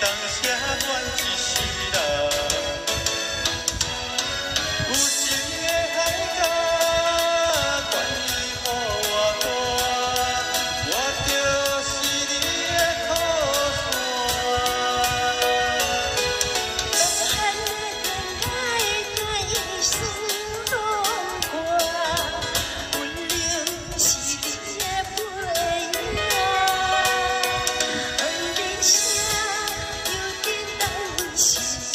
当下，我一 Yes.